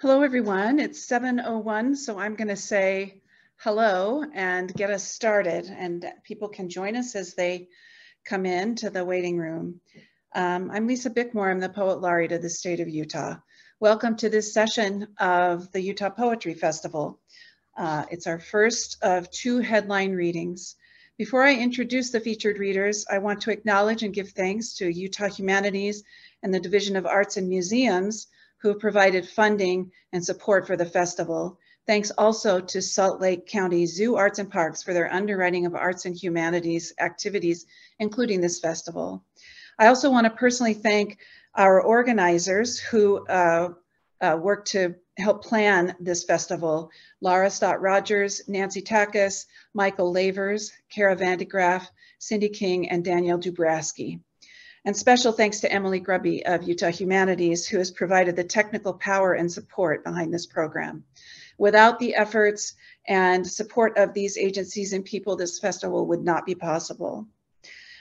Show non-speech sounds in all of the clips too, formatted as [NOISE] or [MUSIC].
Hello, everyone. It's 7.01, so I'm going to say hello and get us started. And people can join us as they come in to the waiting room. Um, I'm Lisa Bickmore. I'm the Poet Laureate of the state of Utah. Welcome to this session of the Utah Poetry Festival. Uh, it's our first of two headline readings. Before I introduce the featured readers, I want to acknowledge and give thanks to Utah Humanities and the Division of Arts and Museums who have provided funding and support for the festival. Thanks also to Salt Lake County Zoo Arts and Parks for their underwriting of arts and humanities activities, including this festival. I also want to personally thank our organizers who uh, uh, worked to help plan this festival. Laura Stott Rogers, Nancy Takacs, Michael Lavers, Kara Vandegraff, Cindy King, and Danielle Dubrasky. And special thanks to Emily Grubby of Utah Humanities, who has provided the technical power and support behind this program. Without the efforts and support of these agencies and people, this festival would not be possible.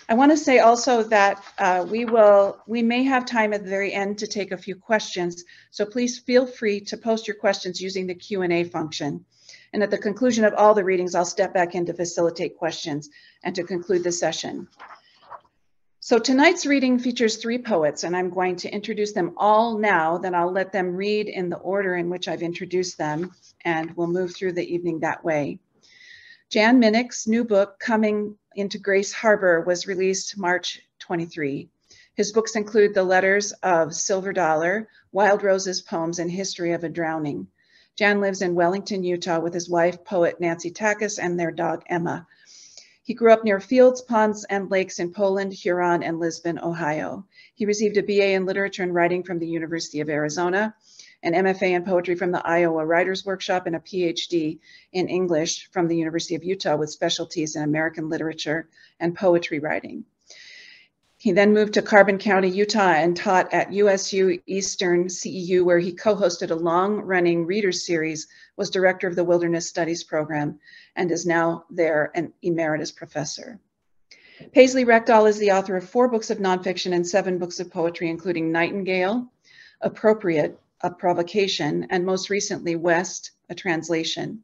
I want to say also that uh, we will, we may have time at the very end to take a few questions. So please feel free to post your questions using the Q&A function. And at the conclusion of all the readings, I'll step back in to facilitate questions and to conclude the session. So tonight's reading features three poets, and I'm going to introduce them all now, then I'll let them read in the order in which I've introduced them, and we'll move through the evening that way. Jan Minich's new book, Coming into Grace Harbor, was released March 23. His books include The Letters of Silver Dollar, Wild Roses Poems, and History of a Drowning. Jan lives in Wellington, Utah with his wife, poet Nancy Takacs, and their dog, Emma. He grew up near fields, ponds, and lakes in Poland, Huron, and Lisbon, Ohio. He received a BA in Literature and Writing from the University of Arizona, an MFA in Poetry from the Iowa Writers Workshop, and a PhD in English from the University of Utah with specialties in American literature and poetry writing. He then moved to Carbon County, Utah, and taught at USU Eastern CEU, where he co hosted a long running readers series, was director of the Wilderness Studies program, and is now there an emeritus professor. Paisley Rekdal is the author of four books of nonfiction and seven books of poetry, including Nightingale, Appropriate, A Provocation, and most recently, West, a translation.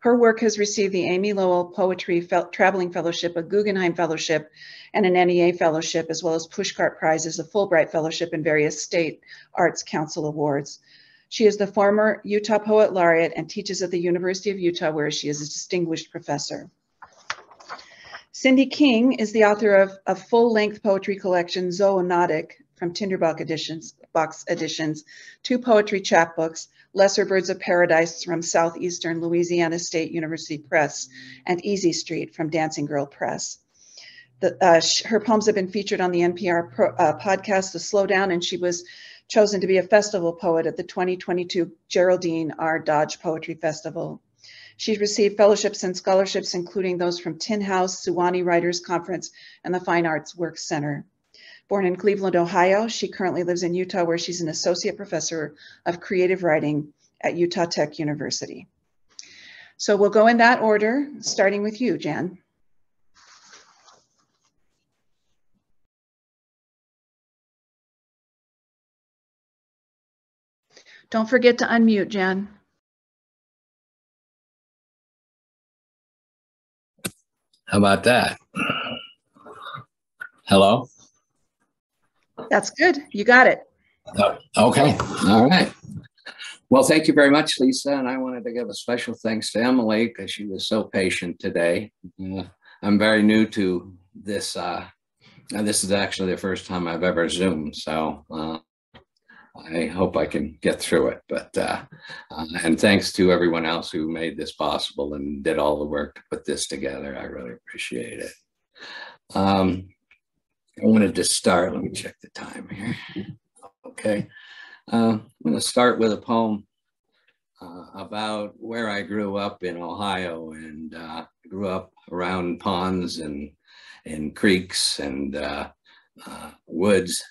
Her work has received the Amy Lowell Poetry Fel Traveling Fellowship, a Guggenheim Fellowship, and an NEA Fellowship, as well as Pushcart Prizes, a Fulbright Fellowship, and various state arts council awards. She is the former Utah Poet Laureate and teaches at the University of Utah, where she is a distinguished professor. Cindy King is the author of a full-length poetry collection, Zoonotic, from Tinderbox Editions, Box Editions, two poetry chapbooks, Lesser Birds of Paradise from Southeastern Louisiana State University Press, and Easy Street from Dancing Girl Press. The, uh, her poems have been featured on the NPR pro, uh, podcast, The Slowdown, and she was chosen to be a festival poet at the 2022 Geraldine R. Dodge Poetry Festival. She's received fellowships and scholarships, including those from Tin House, Sewanee Writers Conference, and the Fine Arts Works Center. Born in Cleveland, Ohio, she currently lives in Utah, where she's an associate professor of creative writing at Utah Tech University. So we'll go in that order, starting with you, Jan. Don't forget to unmute, Jan. How about that? Hello? That's good. You got it. Uh, okay. All right. Well, thank you very much, Lisa. And I wanted to give a special thanks to Emily because she was so patient today. Uh, I'm very new to this. Uh, this is actually the first time I've ever Zoomed. So uh, I hope I can get through it. But uh, uh, and thanks to everyone else who made this possible and did all the work to put this together. I really appreciate it. Um, I wanted to start. Let me check the time here. Okay. Uh, I'm going to start with a poem uh, about where I grew up in Ohio and uh, grew up around ponds and, and creeks and uh, woods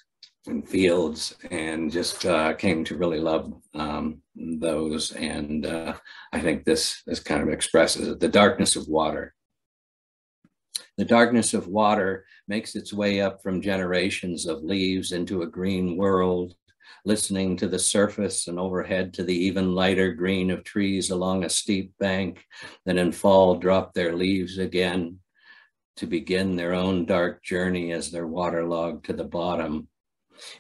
and fields and just uh, came to really love um, those. And I think this, this kind of expresses it, the darkness of water. The darkness of water makes its way up from generations of leaves into a green world listening to the surface and overhead to the even lighter green of trees along a steep bank that in fall drop their leaves again to begin their own dark journey as they're waterlogged to the bottom.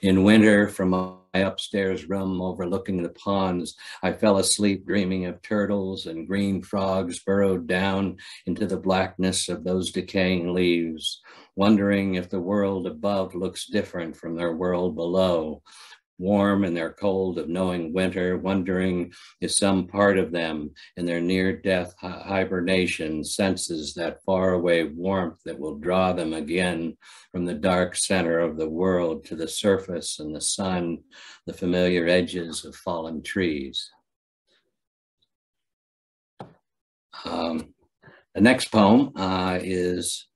In winter, from my upstairs room overlooking the ponds, I fell asleep dreaming of turtles and green frogs burrowed down into the blackness of those decaying leaves, wondering if the world above looks different from their world below, warm in their cold of knowing winter, wondering if some part of them in their near death hibernation senses that faraway warmth that will draw them again from the dark center of the world to the surface and the sun, the familiar edges of fallen trees. Um, the next poem uh, is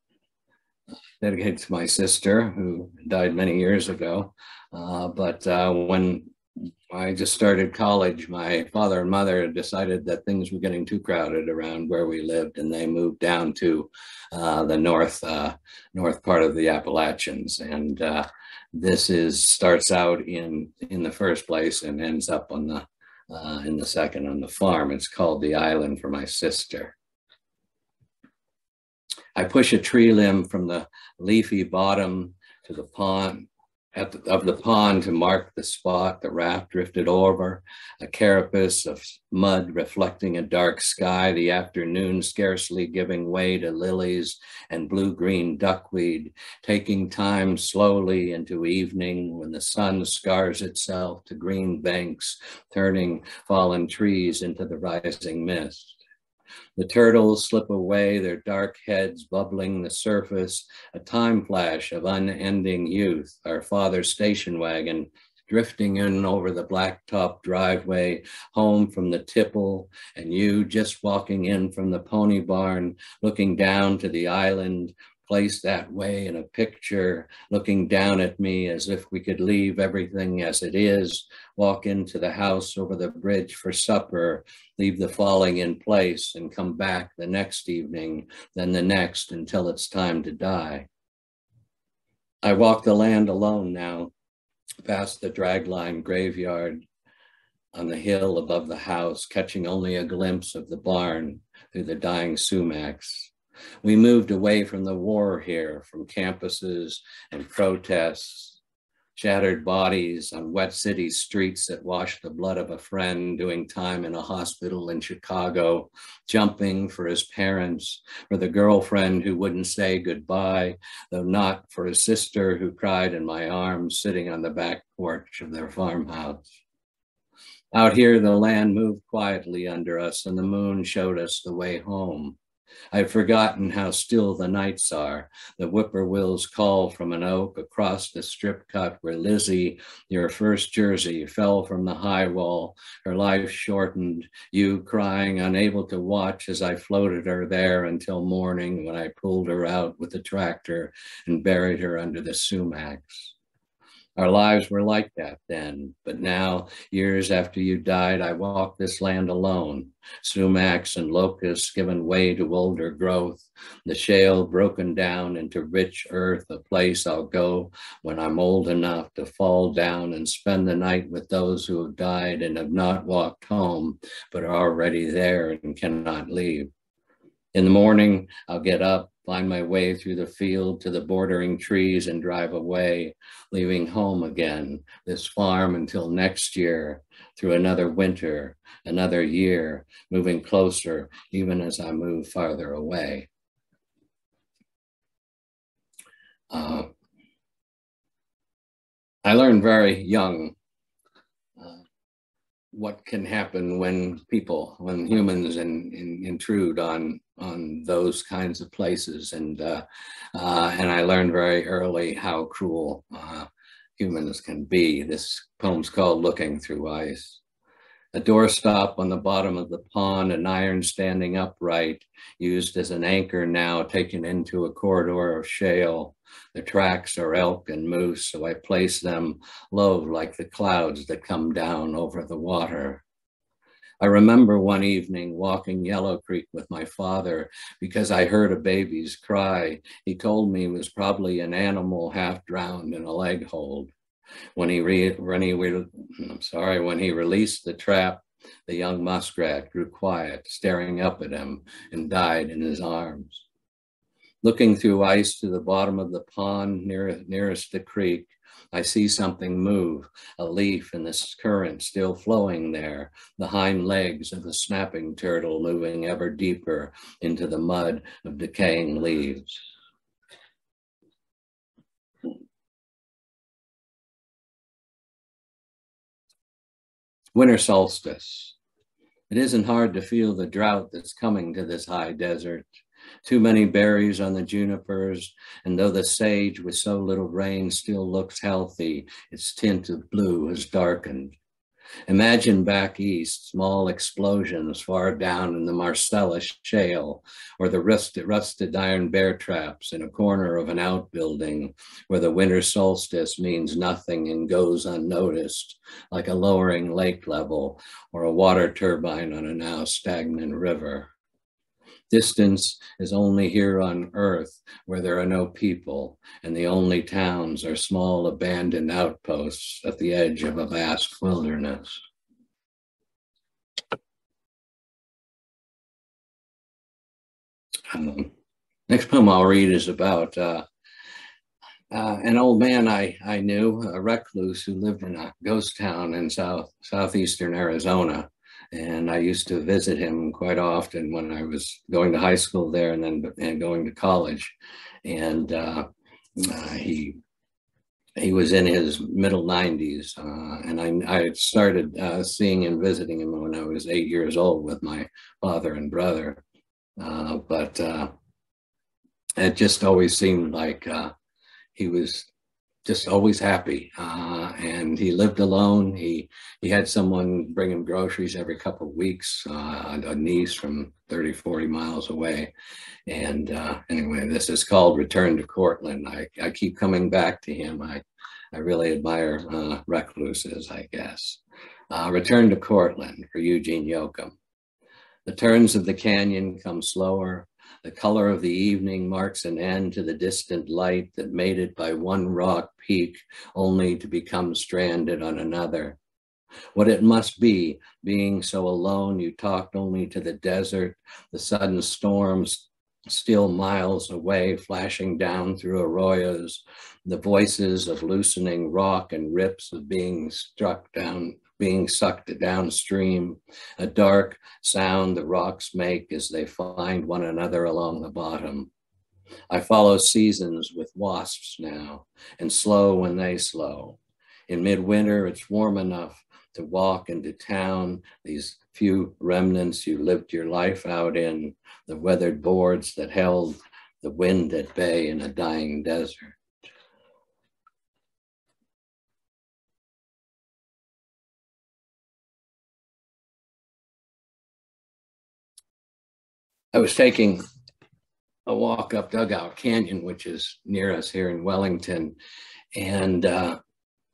dedicated to my sister who died many years ago. Uh, but uh, when I just started college, my father and mother decided that things were getting too crowded around where we lived, and they moved down to uh, the north uh, north part of the Appalachians. And uh, this is starts out in in the first place and ends up on the uh, in the second on the farm. It's called the Island for my sister. I push a tree limb from the leafy bottom to the pond at the, of the pond to mark the spot the raft drifted over, a carapace of mud reflecting a dark sky, the afternoon scarcely giving way to lilies and blue-green duckweed, taking time slowly into evening when the sun scars itself to green banks, turning fallen trees into the rising mist. The turtles slip away, their dark heads bubbling the surface, a time flash of unending youth, our father's station wagon drifting in over the blacktop driveway home from the tipple, and you just walking in from the pony barn, looking down to the island, placed that way in a picture, looking down at me as if we could leave everything as it is, walk into the house over the bridge for supper, leave the falling in place, and come back the next evening, then the next until it's time to die. I walk the land alone now, past the dragline graveyard on the hill above the house, catching only a glimpse of the barn through the dying sumacs. We moved away from the war here, from campuses and protests, shattered bodies on wet city streets that washed the blood of a friend doing time in a hospital in Chicago, jumping for his parents, for the girlfriend who wouldn't say goodbye, though not for his sister who cried in my arms sitting on the back porch of their farmhouse. Out here, the land moved quietly under us, and the moon showed us the way home. I've forgotten how still the nights are. The whippoorwills call from an oak across the strip cut where Lizzie, your first jersey, fell from the high wall, her life shortened, you crying, unable to watch as I floated her there until morning when I pulled her out with the tractor and buried her under the sumacs. Our lives were like that then, but now, years after you died, I walk this land alone. Sumacs and locusts given way to older growth, the shale broken down into rich earth, a place I'll go when I'm old enough to fall down and spend the night with those who have died and have not walked home, but are already there and cannot leave. In the morning, I'll get up find my way through the field to the bordering trees and drive away, leaving home again, this farm until next year, through another winter, another year, moving closer even as I move farther away. Uh, I learned very young uh, what can happen when people, when humans in, in, intrude on on those kinds of places, and uh, uh, and I learned very early how cruel uh, humans can be. This poem's called "Looking Through Ice." A doorstop on the bottom of the pond, an iron standing upright, used as an anchor now, taken into a corridor of shale. The tracks are elk and moose, so I place them low like the clouds that come down over the water. I remember one evening walking Yellow Creek with my father because I heard a baby's cry. He told me it was probably an animal half drowned in a leg hold. When he re, when he re, I'm sorry, when he released the trap, the young muskrat grew quiet, staring up at him, and died in his arms. Looking through ice to the bottom of the pond near, nearest the creek, I see something move, a leaf in the current still flowing there, the hind legs of the snapping turtle moving ever deeper into the mud of decaying leaves. Winter solstice. It isn't hard to feel the drought that's coming to this high desert. Too many berries on the junipers, and though the sage with so little rain still looks healthy, its tint of blue has darkened. Imagine back east, small explosions far down in the Marcellus shale, or the rusted, rusted iron bear traps in a corner of an outbuilding where the winter solstice means nothing and goes unnoticed, like a lowering lake level or a water turbine on a now stagnant river. Distance is only here on earth where there are no people, and the only towns are small abandoned outposts at the edge of a vast wilderness. Um, next poem I'll read is about uh, uh, an old man I, I knew, a recluse who lived in a ghost town in south southeastern Arizona and I used to visit him quite often when I was going to high school there and then and going to college. And uh, uh, he he was in his middle 90s, uh, and I, I started uh, seeing and visiting him when I was eight years old with my father and brother. Uh, but uh, it just always seemed like he was just always happy. Uh, and he lived alone. He he had someone bring him groceries every couple of weeks, uh, a niece from 30, 40 miles away. And uh, anyway, this is called Return to Courtland. I, I keep coming back to him. I, I really admire uh, recluses, I guess. Uh, Return to Courtland for Eugene Yoakum. The turns of the canyon come slower, the color of the evening marks an end to the distant light that made it by one rock peak only to become stranded on another. What it must be, being so alone, you talked only to the desert, the sudden storms still miles away, flashing down through arroyos, the voices of loosening rock and rips of being struck down being sucked downstream, a dark sound the rocks make as they find one another along the bottom. I follow seasons with wasps now, and slow when they slow. In midwinter, it's warm enough to walk into town, these few remnants you lived your life out in, the weathered boards that held the wind at bay in a dying desert. I was taking a walk up Dugout Canyon, which is near us here in Wellington, and uh,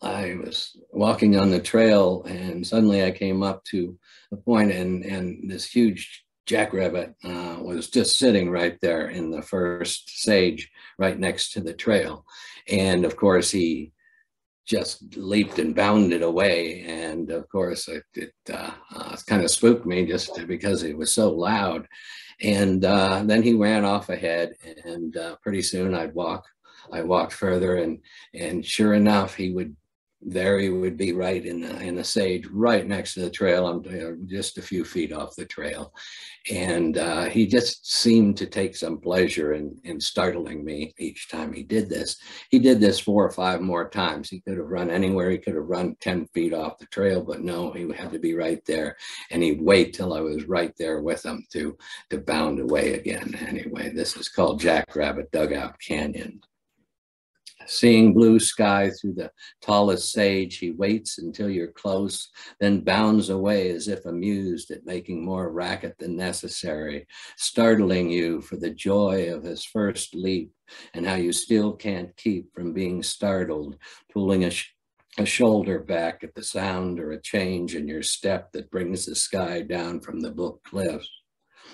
I was walking on the trail, and suddenly I came up to a point, and and this huge jackrabbit uh, was just sitting right there in the first sage, right next to the trail, and of course he just leaped and bounded away. And of course, it, it uh, uh, kind of spooked me just because it was so loud. And uh, then he ran off ahead, and uh, pretty soon I'd walk. I walked further, and and sure enough, he would there he would be right in the in the sage right next to the trail. I'm just a few feet off the trail. And uh, he just seemed to take some pleasure in in startling me each time he did this. He did this four or five more times. He could have run anywhere. He could have run 10 feet off the trail but no he had to be right there. And he'd wait till i was right there with him to to bound away again. Anyway this is called jackrabbit dugout canyon Seeing blue sky through the tallest sage, he waits until you're close, then bounds away as if amused at making more racket than necessary, startling you for the joy of his first leap and how you still can't keep from being startled, pulling a, sh a shoulder back at the sound or a change in your step that brings the sky down from the book cliffs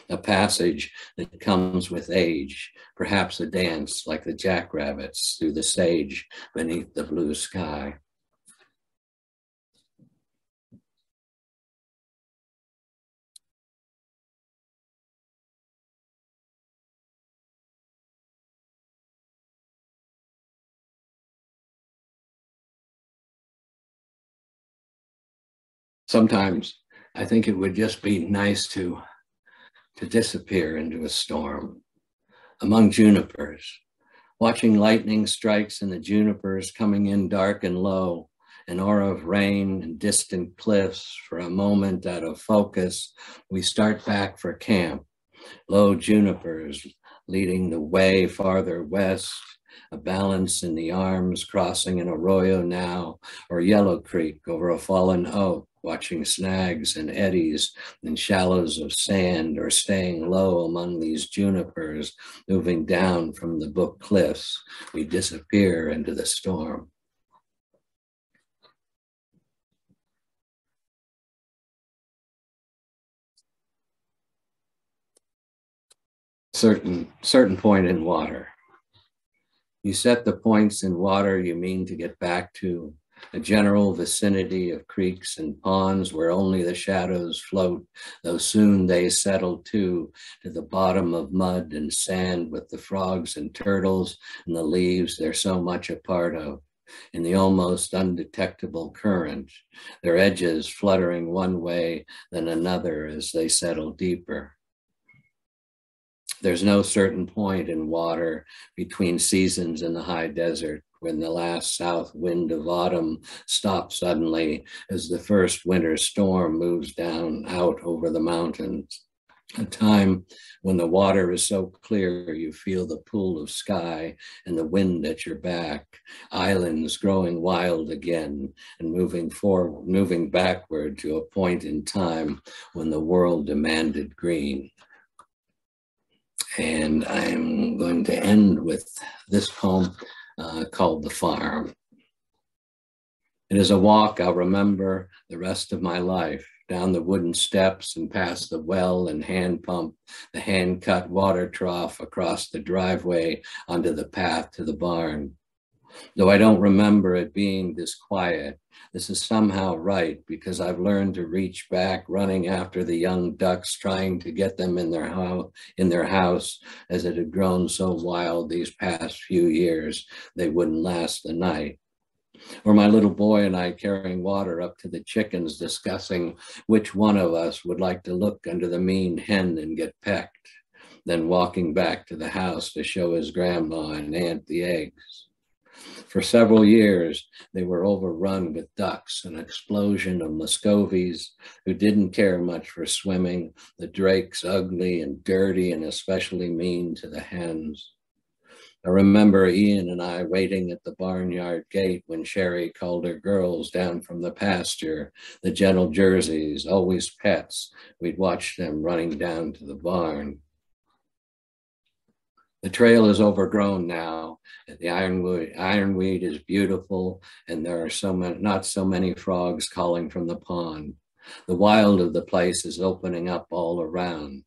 a passage that comes with age, perhaps a dance like the jackrabbits through the sage beneath the blue sky. Sometimes I think it would just be nice to to disappear into a storm. Among junipers, watching lightning strikes in the junipers coming in dark and low, an aura of rain and distant cliffs. For a moment out of focus. We start back for camp, low junipers leading the way farther west, a balance in the arms crossing an arroyo now, or Yellow Creek over a fallen oak, watching snags and eddies and shallows of sand, or staying low among these junipers, moving down from the book cliffs, we disappear into the storm. certain certain point in water. You set the points in water you mean to get back to a general vicinity of creeks and ponds where only the shadows float, though soon they settle too to the bottom of mud and sand with the frogs and turtles and the leaves they're so much a part of in the almost undetectable current, their edges fluttering one way then another as they settle deeper. There's no certain point in water between seasons in the high desert when the last south wind of autumn stops suddenly as the first winter storm moves down out over the mountains. A time when the water is so clear you feel the pool of sky and the wind at your back, islands growing wild again and moving forward, moving backward to a point in time when the world demanded green. And I'm going to end with this poem uh, called The Farm. It is a walk I'll remember the rest of my life down the wooden steps and past the well and hand pump, the hand cut water trough across the driveway onto the path to the barn. Though I don't remember it being this quiet, this is somehow right because I've learned to reach back, running after the young ducks, trying to get them in their house, in their house, as it had grown so wild these past few years they wouldn't last the night. Or my little boy and I carrying water up to the chickens, discussing which one of us would like to look under the mean hen and get pecked, then walking back to the house to show his grandma and aunt the eggs. For several years, they were overrun with ducks, an explosion of Muscovies who didn't care much for swimming, the drakes ugly and dirty and especially mean to the hens. I remember Ian and I waiting at the barnyard gate when Sherry called her girls down from the pasture, the gentle jerseys, always pets. We'd watch them running down to the barn. The trail is overgrown now. The ironwood, ironweed is beautiful, and there are so many, not so many frogs calling from the pond. The wild of the place is opening up all around.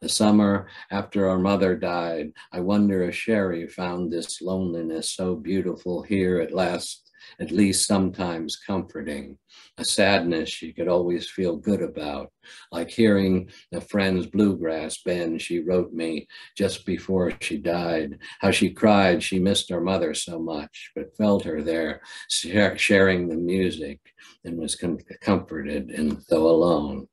The summer after our mother died, I wonder if Sherry found this loneliness so beautiful here at last at least sometimes comforting, a sadness she could always feel good about, like hearing a friend's bluegrass band she wrote me just before she died, how she cried she missed her mother so much, but felt her there sharing the music and was comforted and though alone.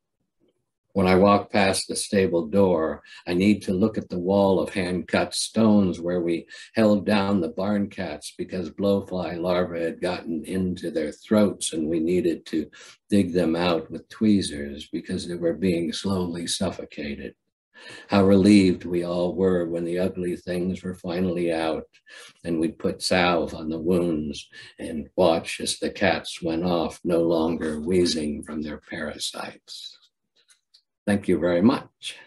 When I walk past the stable door, I need to look at the wall of hand-cut stones where we held down the barn cats because blowfly larvae had gotten into their throats and we needed to dig them out with tweezers because they were being slowly suffocated. How relieved we all were when the ugly things were finally out and we'd put salve on the wounds and watch as the cats went off, no longer wheezing from their parasites. Thank you very much.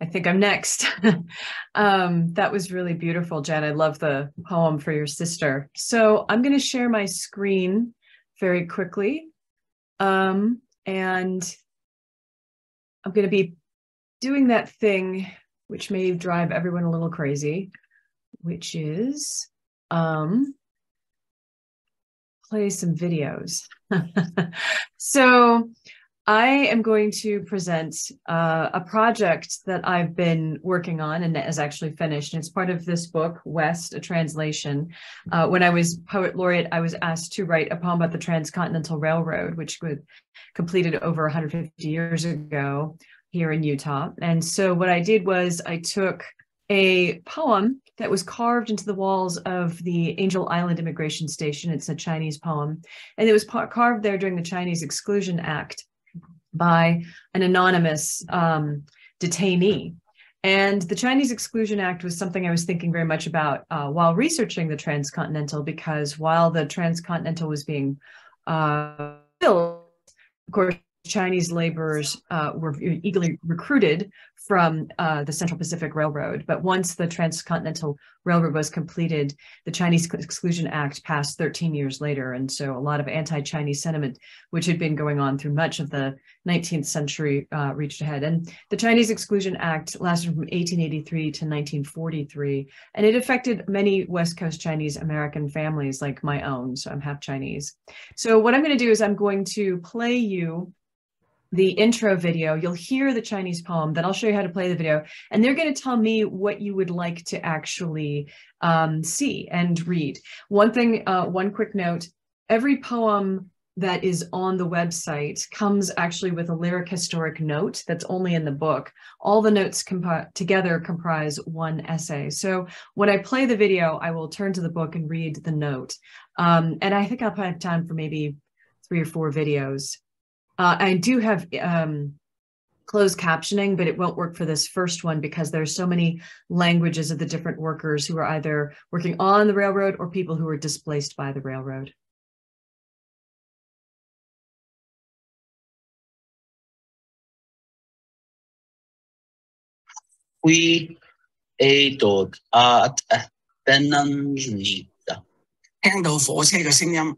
I think I'm next. [LAUGHS] um, that was really beautiful, Jen. I love the poem for your sister. So I'm going to share my screen very quickly. Um, and I'm going to be doing that thing which may drive everyone a little crazy, which is um, play some videos. [LAUGHS] so I am going to present uh, a project that I've been working on and is actually finished. And it's part of this book, West, a translation. Uh, when I was poet laureate, I was asked to write a poem about the Transcontinental Railroad, which was completed over 150 years ago here in Utah. And so what I did was I took a poem that was carved into the walls of the Angel Island Immigration Station. It's a Chinese poem, and it was carved there during the Chinese Exclusion Act by an anonymous um, detainee. And the Chinese Exclusion Act was something I was thinking very much about uh, while researching the transcontinental, because while the transcontinental was being uh, built, of course, Chinese laborers uh, were eagerly recruited from uh, the Central Pacific Railroad. But once the Transcontinental Railroad was completed, the Chinese Exclusion Act passed 13 years later. And so a lot of anti Chinese sentiment, which had been going on through much of the 19th century, uh, reached ahead. And the Chinese Exclusion Act lasted from 1883 to 1943. And it affected many West Coast Chinese American families like my own. So I'm half Chinese. So what I'm going to do is I'm going to play you the intro video, you'll hear the Chinese poem, then I'll show you how to play the video, and they're going to tell me what you would like to actually um, see and read. One thing, uh, one quick note, every poem that is on the website comes actually with a lyric historic note that's only in the book. All the notes comp together comprise one essay. So when I play the video, I will turn to the book and read the note. Um, and I think I'll have time for maybe three or four videos. Uh, I do have um, closed captioning, but it won't work for this first one because there's so many languages of the different workers who are either working on the railroad or people who are displaced by the railroad. We ate at 听到火车嘅声音。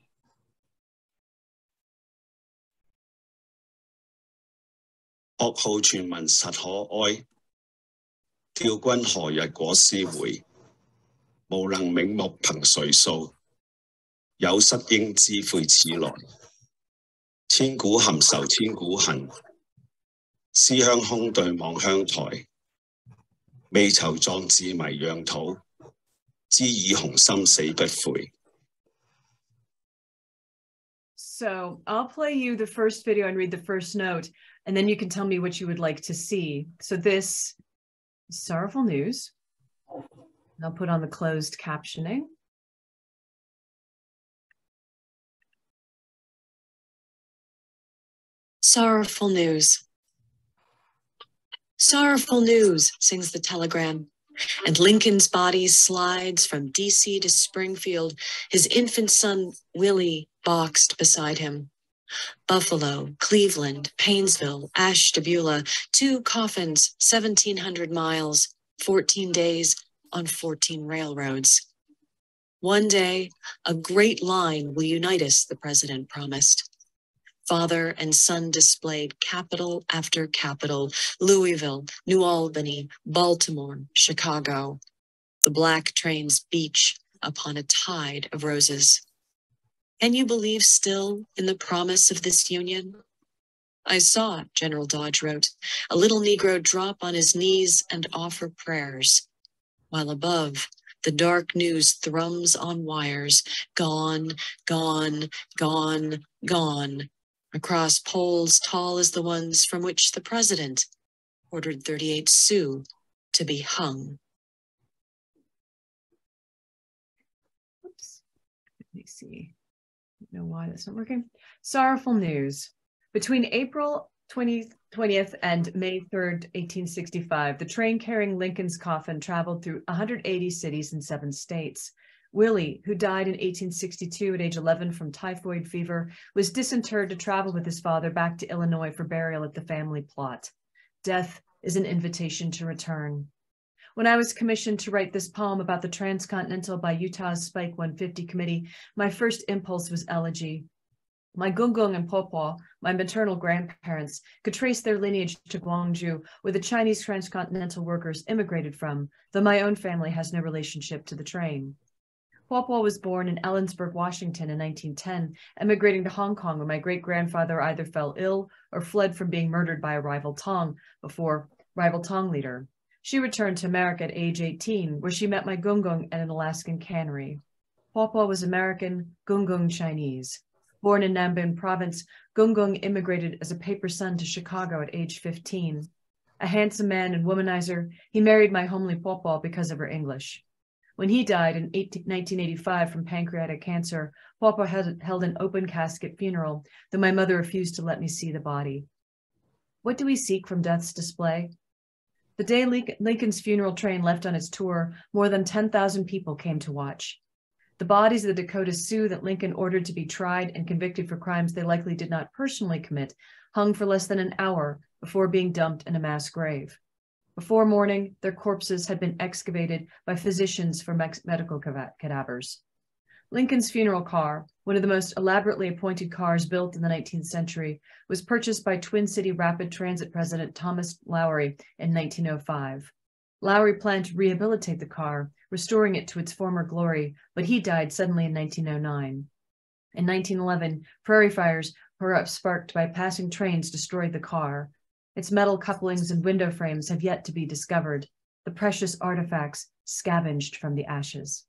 噩耗傳聞實可哀，吊君何日果思回？無能冥目憑誰訴？有失應知悔此來。千古含愁千古恨，思鄉空對望鄉台。未酬壯志迷壤土，知以雄心死不悔。So I'll play you the first video and read the first note. And then you can tell me what you would like to see. So this sorrowful news. I'll put on the closed captioning. Sorrowful news. Sorrowful news, sings the telegram. And Lincoln's body slides from DC to Springfield, his infant son, Willie, boxed beside him. Buffalo, Cleveland, Painesville, Ashtabula, two coffins, 1,700 miles, 14 days on 14 railroads. One day, a great line will unite us, the president promised. Father and son displayed capital after capital Louisville, New Albany, Baltimore, Chicago. The black trains beach upon a tide of roses. Can you believe still in the promise of this union? I saw, General Dodge wrote, a little Negro drop on his knees and offer prayers, while above, the dark news thrums on wires, gone, gone, gone, gone, across poles tall as the ones from which the president ordered 38 Sioux to be hung. Oops. Let me see know why that's not working. Sorrowful news. Between April 20th, 20th and May 3rd, 1865, the train carrying Lincoln's coffin traveled through 180 cities in seven states. Willie, who died in 1862 at age 11 from typhoid fever, was disinterred to travel with his father back to Illinois for burial at the family plot. Death is an invitation to return. When I was commissioned to write this poem about the Transcontinental by Utah's Spike 150 Committee, my first impulse was elegy. My Gungung and Popo, my maternal grandparents, could trace their lineage to Guangzhou, where the Chinese transcontinental workers immigrated from, though my own family has no relationship to the train. Popo was born in Ellensburg, Washington in 1910, emigrating to Hong Kong where my great grandfather either fell ill or fled from being murdered by a rival Tong before rival Tong leader. She returned to America at age 18, where she met my Gungung at an Alaskan cannery. Popo was American, Gungung Chinese. Born in Nambin province, Gungung immigrated as a paper son to Chicago at age 15. A handsome man and womanizer, he married my homely Popo because of her English. When he died in 18, 1985 from pancreatic cancer, Popo held an open casket funeral, though my mother refused to let me see the body. What do we seek from death's display? The day Lincoln's funeral train left on its tour, more than 10,000 people came to watch. The bodies of the Dakota Sioux that Lincoln ordered to be tried and convicted for crimes they likely did not personally commit hung for less than an hour before being dumped in a mass grave. Before morning, their corpses had been excavated by physicians for medical cadavers. Lincoln's funeral car, one of the most elaborately appointed cars built in the 19th century, was purchased by Twin City Rapid Transit President Thomas Lowry in 1905. Lowry planned to rehabilitate the car, restoring it to its former glory, but he died suddenly in 1909. In 1911, prairie fires, perhaps sparked by passing trains, destroyed the car. Its metal couplings and window frames have yet to be discovered, the precious artifacts scavenged from the ashes.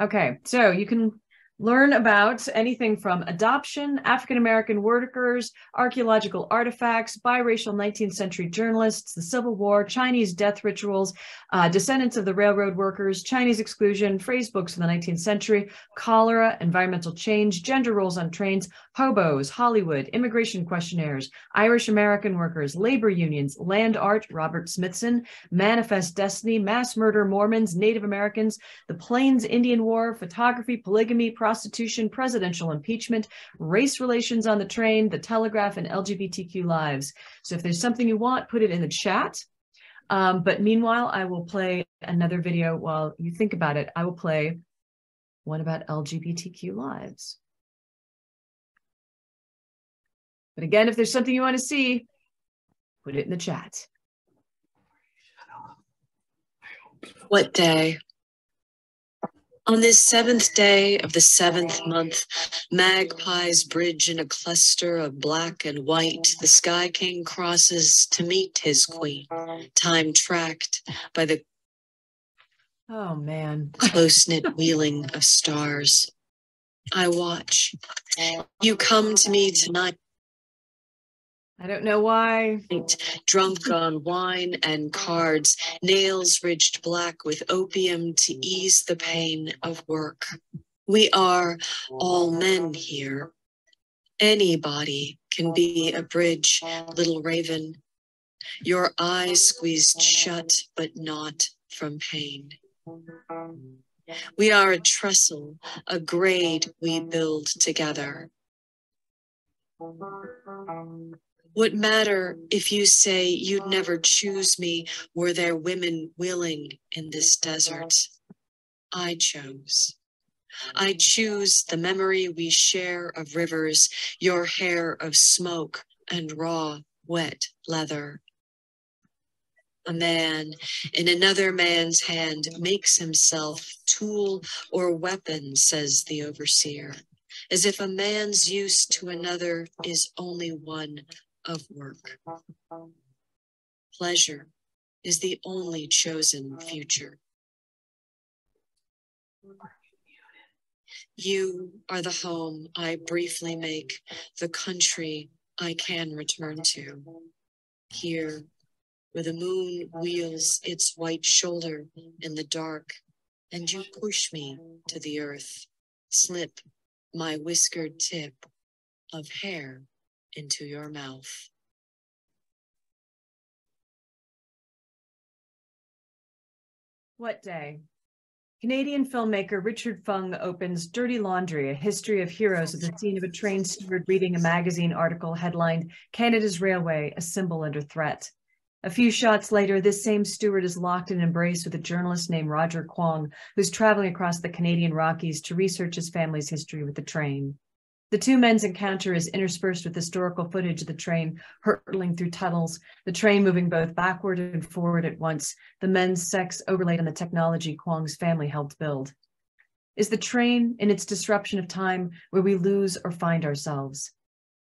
Okay, so you can learn about anything from adoption, African American workers, archaeological artifacts, biracial 19th century journalists, the Civil War, Chinese death rituals, uh, descendants of the railroad workers, Chinese exclusion, phrase books from the 19th century, cholera, environmental change, gender roles on trains, hobos, Hollywood, immigration questionnaires, Irish American workers, labor unions, land art, Robert Smithson, manifest destiny, mass murder, Mormons, Native Americans, the Plains Indian War, photography, polygamy, prostitution, presidential impeachment, race relations on the train, the telegraph, and LGBTQ lives. So if there's something you want, put it in the chat. Um, but meanwhile, I will play another video while you think about it. I will play one about LGBTQ lives. But again, if there's something you want to see, put it in the chat. What day? On this seventh day of the seventh month, magpies bridge in a cluster of black and white. The Sky King crosses to meet his queen, time tracked by the oh man close knit wheeling of stars. I watch. You come to me tonight I don't know why. Drunk on wine and cards, nails ridged black with opium to ease the pain of work. We are all men here. Anybody can be a bridge, little raven. Your eyes squeezed shut, but not from pain. We are a trestle, a grade we build together. What matter if you say you'd never choose me? Were there women willing in this desert? I chose. I choose the memory we share of rivers, your hair of smoke and raw, wet leather. A man in another man's hand makes himself tool or weapon, says the overseer, as if a man's use to another is only one of work. Pleasure is the only chosen future. You are the home I briefly make, the country I can return to. Here, where the moon wheels its white shoulder in the dark, and you push me to the earth, slip my whiskered tip of hair into your mouth. What day? Canadian filmmaker Richard Fung opens Dirty Laundry, a history of heroes at the scene of a train steward reading a magazine article headlined Canada's Railway, a symbol under threat. A few shots later, this same steward is locked in embrace with a journalist named Roger Kwong, who's traveling across the Canadian Rockies to research his family's history with the train. The two men's encounter is interspersed with historical footage of the train hurtling through tunnels, the train moving both backward and forward at once, the men's sex overlaid on the technology Kwong's family helped build. Is the train, in its disruption of time, where we lose or find ourselves?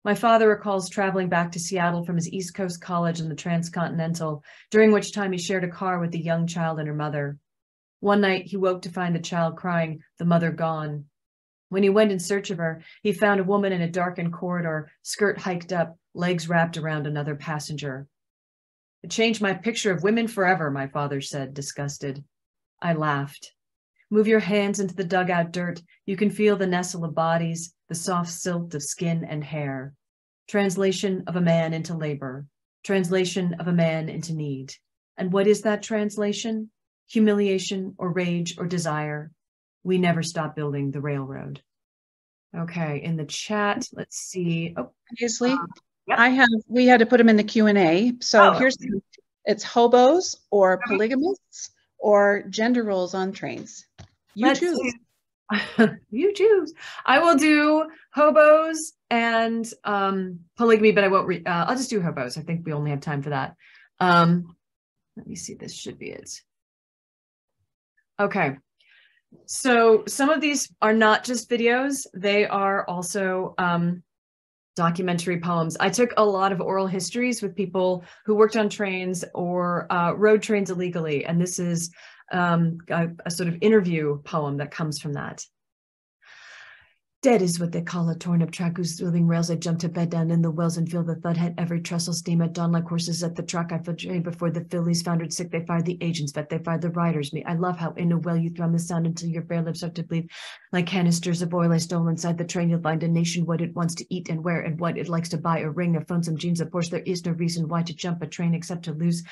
My father recalls traveling back to Seattle from his East Coast college on the Transcontinental, during which time he shared a car with a young child and her mother. One night, he woke to find the child crying, the mother gone. When he went in search of her, he found a woman in a darkened corridor, skirt hiked up, legs wrapped around another passenger. It changed my picture of women forever, my father said, disgusted. I laughed. Move your hands into the dugout dirt. You can feel the nestle of bodies, the soft silt of skin and hair. Translation of a man into labor. Translation of a man into need. And what is that translation? Humiliation or rage or desire, we never stop building the railroad. Okay, in the chat, let's see. Oh, Paisley, um, yep. I have, we had to put them in the Q&A. So oh, here's, okay. it's hobos or okay. polygamists or gender roles on trains. You let's choose. [LAUGHS] you choose. I will do hobos and um, polygamy, but I won't read, uh, I'll just do hobos. I think we only have time for that. Um, let me see, this should be it. Okay, so some of these are not just videos, they are also um, documentary poems. I took a lot of oral histories with people who worked on trains or uh, rode trains illegally, and this is um, a, a sort of interview poem that comes from that. Dead is what they call a torn up track whose living rails I jumped to bed down in the wells and feel the thud hit every trestle steam at dawn like horses at the track. I feel train before the fillies foundered sick. They fired the agents, vet they fired the riders. Me, I love how in a well you thrum the sound until your bare lips start to bleed like canisters of oil I stole inside the train. You'll find a nation what it wants to eat and wear and what it likes to buy a ring, a phone, some jeans, a Porsche. There is no reason why to jump a train except to lose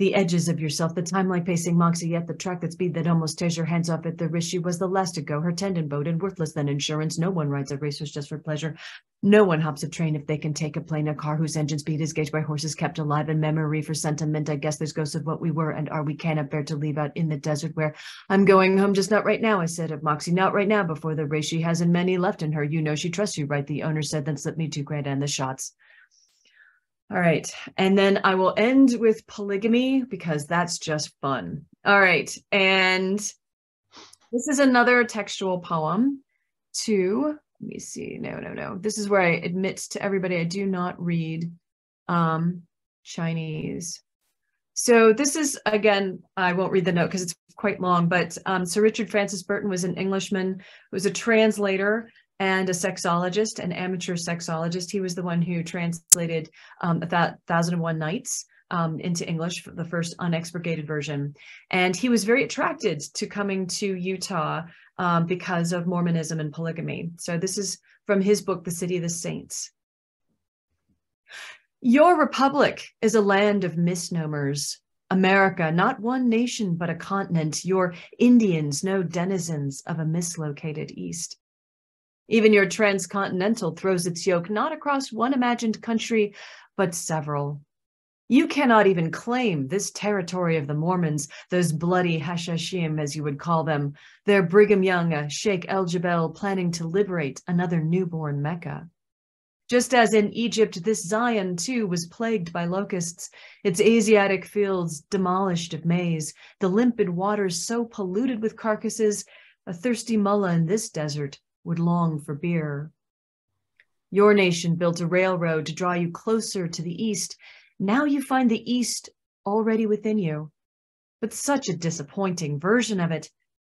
the edges of yourself, the time like pacing Moxie at the track that speed that almost tears your hands off at the wrist. She was the last to go, her tendon bowed and worthless than insurance. No one rides a racehorse just for pleasure. No one hops a train if they can take a plane, a car whose engine speed is gauged by horses kept alive in memory for sentiment. I guess there's ghosts of what we were and are we cannot bear to leave out in the desert where I'm going home, just not right now, I said of Moxie, not right now before the race. She hasn't many left in her. You know she trusts you, right? The owner said, then slip me two grand and the shots. All right. And then I will end with polygamy because that's just fun. All right. And this is another textual poem to, let me see. No, no, no. This is where I admit to everybody I do not read um, Chinese. So this is, again, I won't read the note because it's quite long, but um, Sir Richard Francis Burton was an Englishman who was a translator and a sexologist, an amateur sexologist. He was the one who translated um, Thousand and One Nights um, into English, the first unexpurgated version. And he was very attracted to coming to Utah um, because of Mormonism and polygamy. So this is from his book, The City of the Saints. Your republic is a land of misnomers. America, not one nation, but a continent. Your Indians, no denizens of a mislocated East. Even your transcontinental throws its yoke not across one imagined country, but several. You cannot even claim this territory of the Mormons, those bloody Hashashim, as you would call them, their Brigham Young, a Sheikh El Jebel, planning to liberate another newborn Mecca. Just as in Egypt, this Zion too was plagued by locusts, its Asiatic fields demolished of maize, the limpid waters so polluted with carcasses, a thirsty mullah in this desert would long for beer. Your nation built a railroad to draw you closer to the east. Now you find the east already within you. But such a disappointing version of it.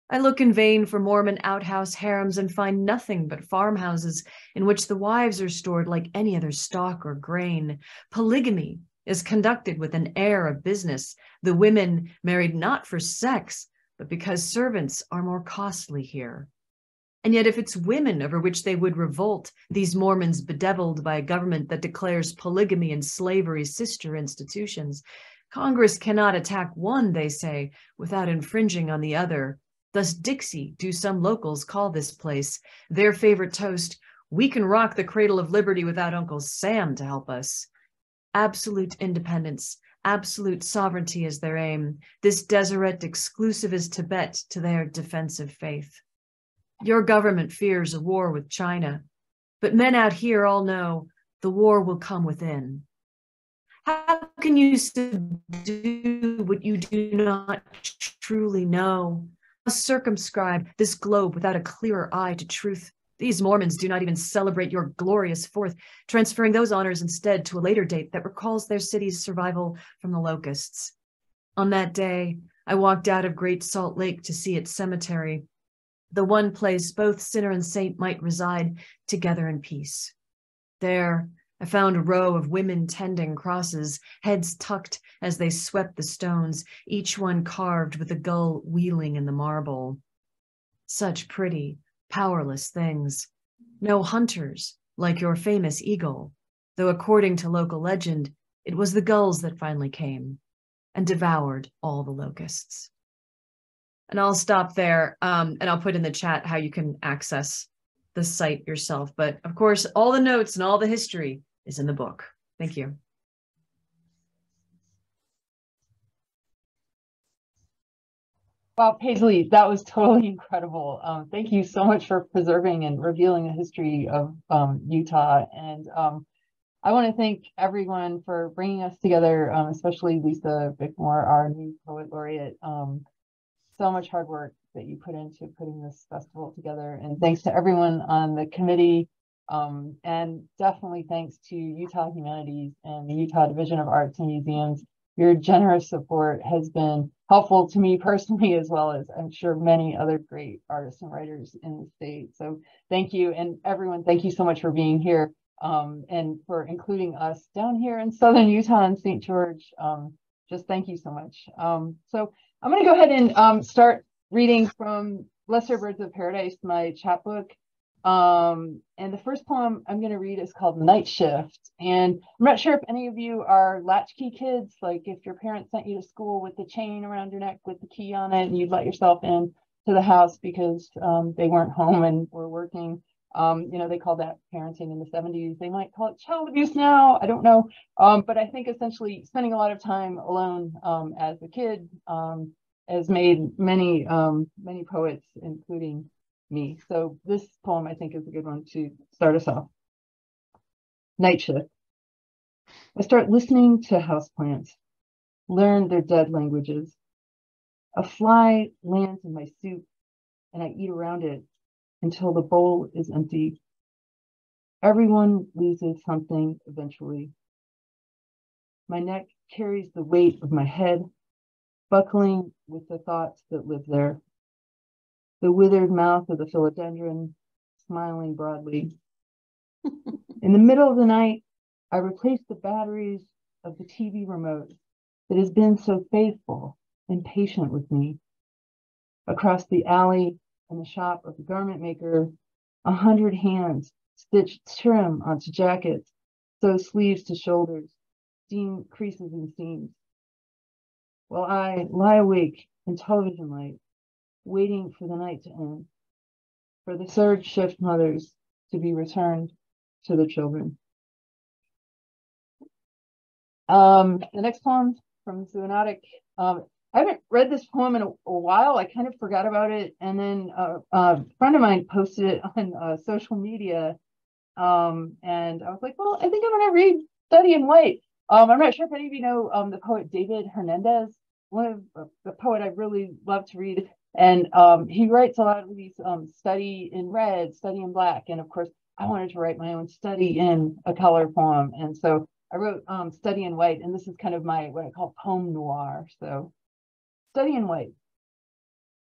I look in vain for Mormon outhouse harems and find nothing but farmhouses in which the wives are stored like any other stock or grain. Polygamy is conducted with an air of business. The women married not for sex, but because servants are more costly here. And yet, if it's women over which they would revolt, these Mormons bedeviled by a government that declares polygamy and slavery sister institutions, Congress cannot attack one, they say, without infringing on the other. Thus, Dixie do some locals call this place. Their favorite toast, we can rock the cradle of liberty without Uncle Sam to help us. Absolute independence, absolute sovereignty is their aim. This deseret exclusive is Tibet to their defensive faith. Your government fears a war with China, but men out here all know the war will come within. How can you subdue what you do not truly know? How Circumscribe this globe without a clearer eye to truth. These Mormons do not even celebrate your glorious fourth, transferring those honors instead to a later date that recalls their city's survival from the locusts. On that day, I walked out of Great Salt Lake to see its cemetery, the one place both sinner and saint might reside together in peace. There, I found a row of women tending crosses, heads tucked as they swept the stones, each one carved with a gull wheeling in the marble. Such pretty, powerless things. No hunters, like your famous eagle, though according to local legend, it was the gulls that finally came and devoured all the locusts. And I'll stop there um, and I'll put in the chat how you can access the site yourself. But of course, all the notes and all the history is in the book. Thank you. Wow, Paisley, that was totally [LAUGHS] incredible. Um, thank you so much for preserving and revealing the history of um, Utah. And um, I want to thank everyone for bringing us together, um, especially Lisa Bickmore, our new poet laureate. So much hard work that you put into putting this festival together. And thanks to everyone on the committee. Um, and definitely thanks to Utah Humanities and the Utah Division of Arts and Museums. Your generous support has been helpful to me [LAUGHS] personally, as well as I'm sure many other great artists and writers in the state. So thank you. And everyone, thank you so much for being here um, and for including us down here in Southern Utah and St. George. Um, just thank you so much. Um, so I'm going to go ahead and um, start reading from Lesser Birds of Paradise, my chapbook. Um, and the first poem I'm going to read is called Night Shift. And I'm not sure if any of you are latchkey kids, like if your parents sent you to school with the chain around your neck with the key on it and you'd let yourself in to the house because um, they weren't home and were working. Um, you know, they called that parenting in the 70s. They might call it child abuse now. I don't know. Um, but I think essentially spending a lot of time alone um, as a kid um, has made many, um, many poets, including me. So this poem, I think, is a good one to start us off. Night shift. I start listening to houseplants, learn their dead languages. A fly lands in my soup, and I eat around it until the bowl is empty. Everyone loses something eventually. My neck carries the weight of my head, buckling with the thoughts that live there. The withered mouth of the philodendron, smiling broadly. [LAUGHS] In the middle of the night, I replace the batteries of the TV remote that has been so faithful and patient with me. Across the alley, in the shop of the garment maker, a hundred hands stitched trim onto jackets, sew sleeves to shoulders, seam creases and seams. While I lie awake in television light, waiting for the night to end, for the third shift mothers to be returned to the children. Um, the next poem from Zoonotic um, I haven't read this poem in a, a, while. I kind of forgot about it. And then uh, a friend of mine posted it on uh, social media. Um, and I was like, well, I think I'm going to read Study in White. Um, I'm not sure if any of you know um, the poet David Hernandez, one of uh, the poet I really love to read. And um, he writes a lot of these um, study in red, study in black. And of course, I wanted to write my own study in a color poem. And so I wrote um, Study in White, and this is kind of my what I call poem noir. So Study in white.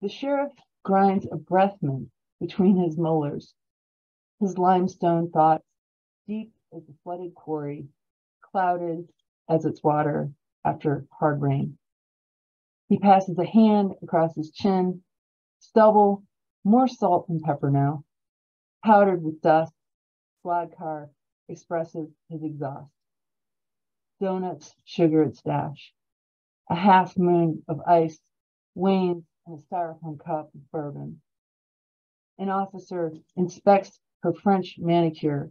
The sheriff grinds a breath mint between his molars, his limestone thoughts deep as a flooded quarry, clouded as its water after hard rain. He passes a hand across his chin, stubble, more salt and pepper now, powdered with dust, slide car, expressive his exhaust. Donuts, sugar at stash a half moon of ice wanes and a styrofoam cup of bourbon. An officer inspects her French manicure,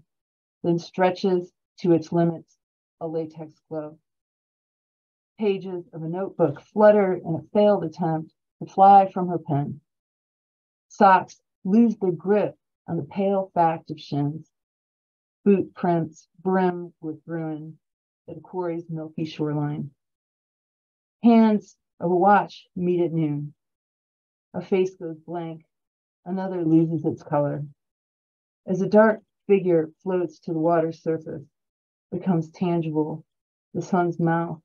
then stretches to its limits a latex glove. Pages of a notebook flutter in a failed attempt to fly from her pen. Socks lose their grip on the pale fact of shins. Boot prints brim with ruin at the quarry's milky shoreline. Hands of a watch meet at noon. A face goes blank. Another loses its color. As a dark figure floats to the water's surface, becomes tangible, the sun's mouth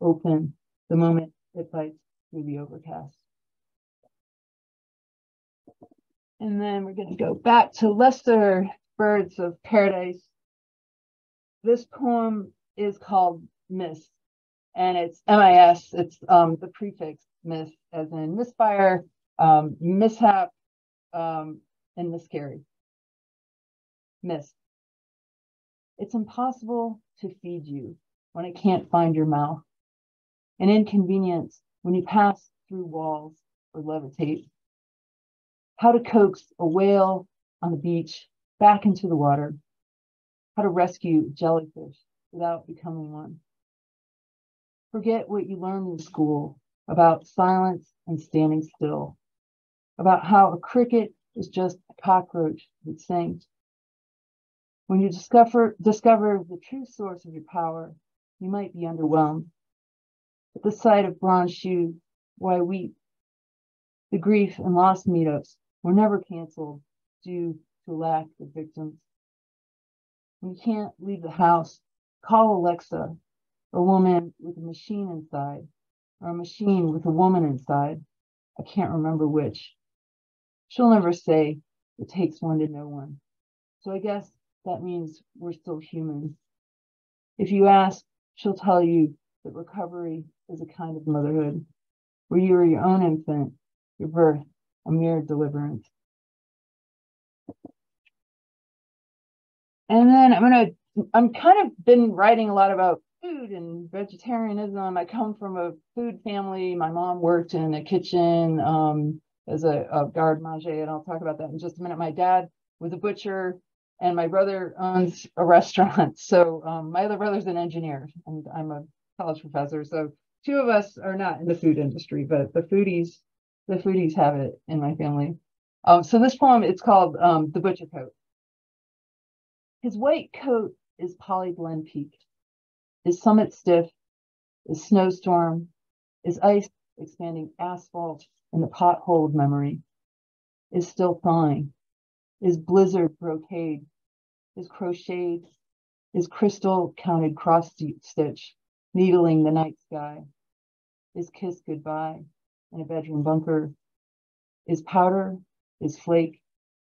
open the moment it bites through the overcast. And then we're going to go back to Lesser Birds of Paradise. This poem is called Miss, and it's MIS. It's um, the prefix miss, as in misfire, um, mishap, um, and miscarry. Miss. It's impossible to feed you when it can't find your mouth, an inconvenience when you pass through walls or levitate. How to coax a whale on the beach back into the water, how to rescue jellyfish without becoming one. Forget what you learned in school about silence and standing still, about how a cricket is just a cockroach that sings. When you discover, discover the true source of your power, you might be underwhelmed. At the sight of bronze shoes, why weep? The grief and loss meetups were never canceled due to lack of victims. When you can't leave the house, call Alexa, a woman with a machine inside, or a machine with a woman inside. I can't remember which. She'll never say it takes one to know one. So I guess that means we're still human. If you ask, she'll tell you that recovery is a kind of motherhood, where you are your own infant, your birth, a mere deliverance. And then I'm gonna, I'm kind of been writing a lot about food and vegetarianism. I come from a food family. My mom worked in a kitchen um, as a, a garde manger, and I'll talk about that in just a minute. My dad was a butcher, and my brother owns a restaurant. [LAUGHS] So um, my other brother's an engineer, and I'm a college professor. So two of us are not in the food industry, but the foodies, the foodies have it in my family. Um, so this poem, it's called um, "The Butcher Coat." His white coat is polyblend peaked. Is summit stiff? Is snowstorm? Is ice expanding asphalt in the pothole of memory? Is still thawing? Is blizzard brocade? Is crocheted? Is crystal counted cross stitch, needling the night sky? Is kiss goodbye in a bedroom bunker? Is powder? Is flake?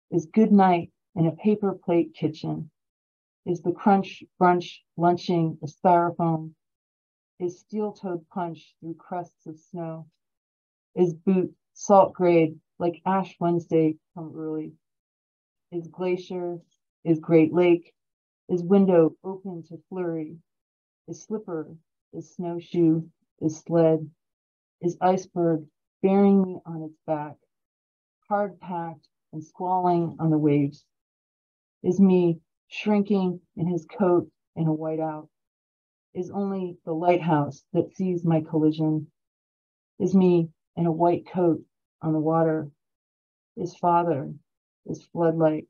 Is good night in a paper plate kitchen? Is the crunch brunch lunching a styrofoam? Is steel-toed punch through crusts of snow? Is boot salt grade like Ash Wednesday come early? Is glacier? Is Great Lake? Is window open to flurry? Is slipper? Is snowshoe? Is sled? Is iceberg bearing me on its back, hard packed and squalling on the waves? Is me shrinking in his coat in a whiteout? Is only the lighthouse that sees my collision? Is me in a white coat on the water? Is father? Is floodlight?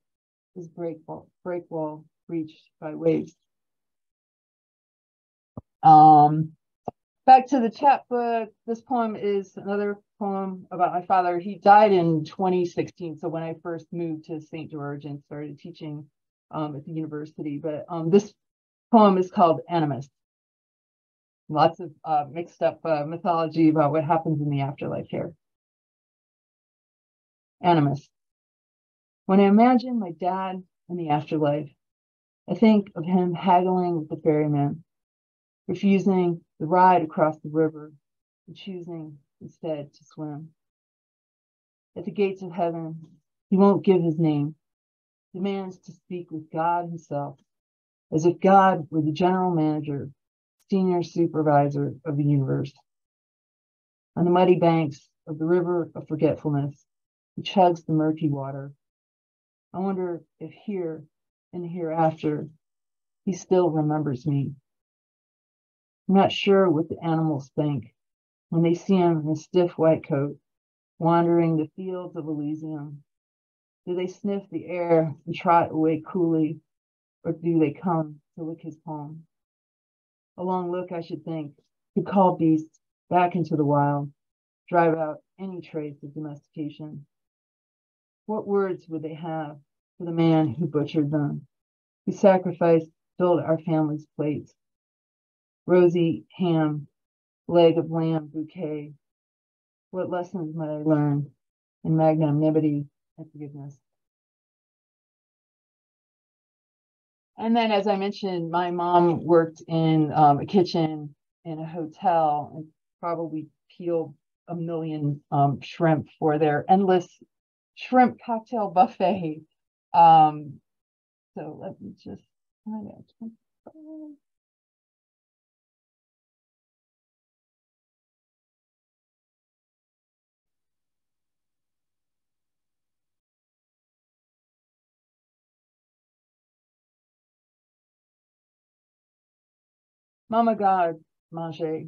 Is break wall, break wall breached by waves? Um, back to the chapbook. This poem is another poem about my father. He died in 2016. So when I first moved to St. George and started teaching um, at the university. But um, this poem is called Animus. Lots of uh, mixed up uh, mythology about what happens in the afterlife here. Animus. When I imagine my dad in the afterlife, I think of him haggling with the ferryman, refusing the ride across the river and choosing instead to swim. At the gates of heaven, he won't give his name, demands to speak with God himself, as if God were the general manager, senior supervisor of the universe. On the muddy banks of the river of forgetfulness, he chugs the murky water. I wonder if here and hereafter he still remembers me. I'm not sure what the animals think when they see him in a stiff white coat, wandering the fields of Elysium. Do they sniff the air and trot away coolly, or do they come to lick his palm? A long look, I should think, could call beasts back into the wild, drive out any trace of domestication. What words would they have for the man who butchered them, who sacrificed, filled our family's plates? Rosy ham, leg of lamb bouquet. What lessons might I learn in magnanimity and forgiveness? And then, as I mentioned, my mom worked in um, a kitchen in a hotel and probably peeled a million um, shrimp for their endless shrimp cocktail buffet. Um, so let me just find out. Mama God, manger.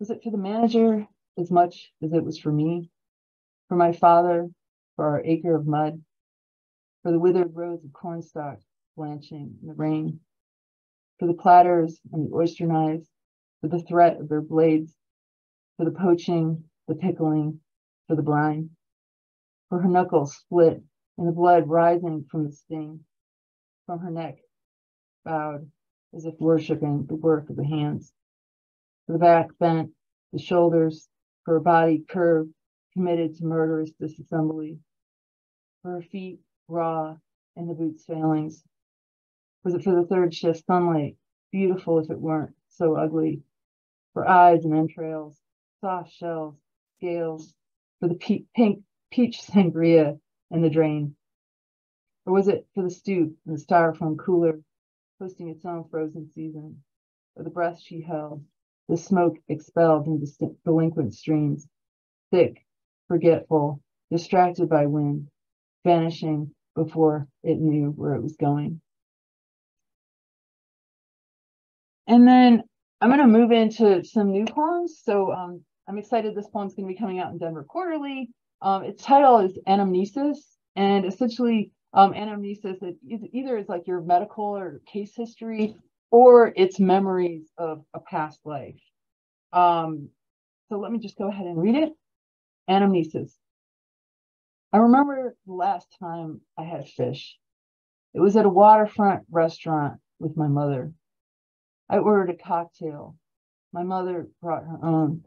Was it for the manager as much as it was for me? For my father, for our acre of mud, for the withered rows of cornstalk blanching in the rain, for the platters and the oyster knives, for the threat of their blades, for the poaching, the pickling, for the brine, for her knuckles split and the blood rising from the sting, from her neck, bowed as if worshiping the work of the hands. The back bent, the shoulders, her body curved, committed to murderous disassembly. Her feet raw and the boots failings. Was it for the third shift sunlight, beautiful if it weren't so ugly? For eyes and entrails, soft shells, scales, for the pe- pink peach sangria and the drain? Or was it for the stoop and the styrofoam cooler hosting its own frozen season, or the breath she held, the smoke expelled in delinquent streams, thick, forgetful, distracted by wind, vanishing before it knew where it was going. And then I'm going to move into some new poems. So um, I'm excited this poem's going to be coming out in Denver Quarterly. Um, its title is Anamnesis, and essentially um, anamnesis it either is like your medical or case history or it's memories of a past life. Um, so let me just go ahead and read it. Anamnesis. I remember the last time I had fish. It was at a waterfront restaurant with my mother. I ordered a cocktail. My mother brought her own,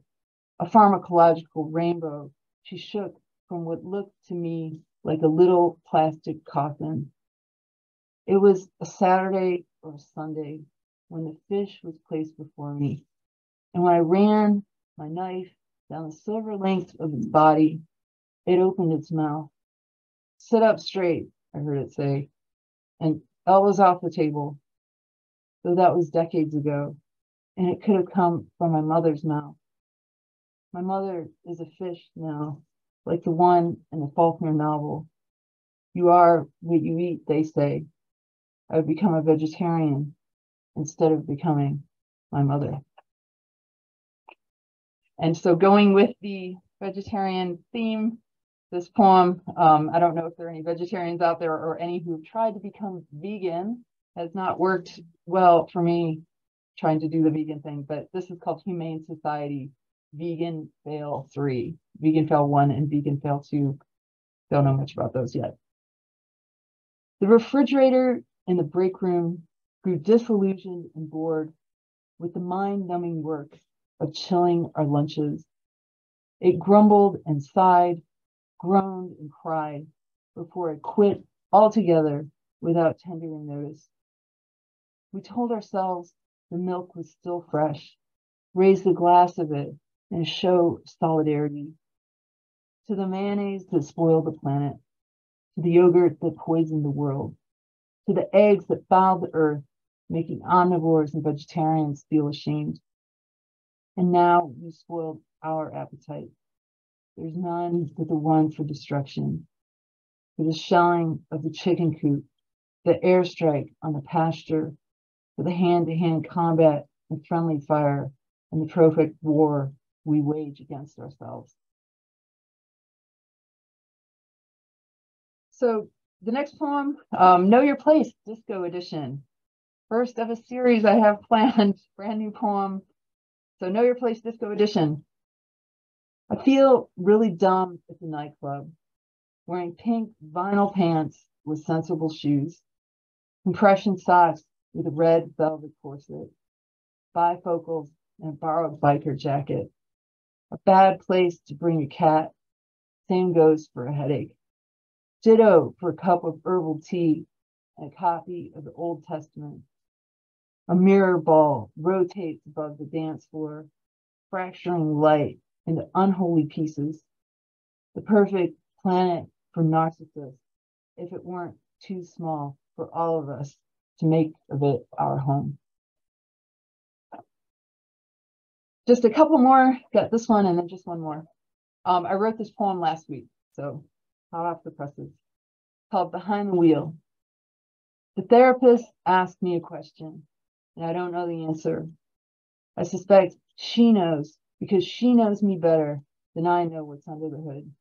a pharmacological rainbow. She shook from what looked to me like a little plastic coffin. It was a Saturday or a Sunday when the fish was placed before me. And when I ran my knife down the silver length of its body, it opened its mouth. Sit up straight, I heard it say, and elbows off the table. Though that was decades ago, and it could have come from my mother's mouth. My mother is a fish now, like the one in the Faulkner novel. You are what you eat, they say. I would become a vegetarian instead of becoming my mother. And so, going with the vegetarian theme, this poem, um, I don't know if there are any vegetarians out there or any who've tried to become vegan, has not worked well for me trying to do the vegan thing, but this is called Humane Society Vegan Fail 3, Vegan Fail 1 and Vegan Fail 2. Don't know much about those yet. The refrigerator in the break room grew disillusioned and bored with the mind numbing work of chilling our lunches. It grumbled and sighed, groaned and cried before it quit altogether without tendering notice. We told ourselves the milk was still fresh, raised the glass of it, and show solidarity to the mayonnaise that spoiled the planet, to the yogurt that poisoned the world, to the eggs that fouled the earth, making omnivores and vegetarians feel ashamed. and now you spoiled our appetite. There's none but the one for destruction, for the shelling of the chicken coop, the airstrike on the pasture, for the hand-to-hand combat and friendly fire, and the trophic war we wage against ourselves. So the next poem, um, Know Your Place, Disco Edition. First of a series I have [LAUGHS] planned, brand new poem. So Know Your Place, Disco Edition. I feel really dumb at the nightclub, wearing pink vinyl pants with sensible shoes, compression socks with a red velvet corset, bifocals and borrowed biker jacket. A bad place to bring a cat. Same goes for a headache. Ditto for a cup of herbal tea and a copy of the Old Testament. A mirror ball rotates above the dance floor, fracturing light into unholy pieces. The perfect planet for narcissists if it weren't too small for all of us to make of it our home. Just a couple more, got this one and then just one more. Um, I wrote this poem last week, so hot off the presses, called Behind the Wheel. The therapist asked me a question, and I don't know the answer. I suspect she knows because she knows me better than I know what's under the hood.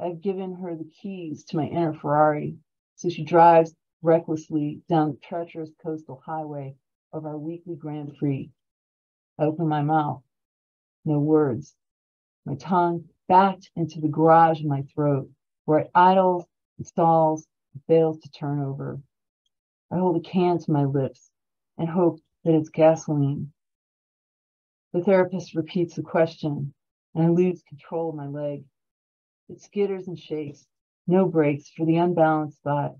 I've given her the keys to my inner Ferrari, so she drives recklessly down the treacherous coastal highway of our weekly Grand Prix. I open my mouth, no words, my tongue backed into the garage of my throat, where it idles and stalls and fails to turn over. I hold a can to my lips and hope that it's gasoline. The therapist repeats the question, and I lose control of my leg. It skitters and shakes, no brakes for the unbalanced thought.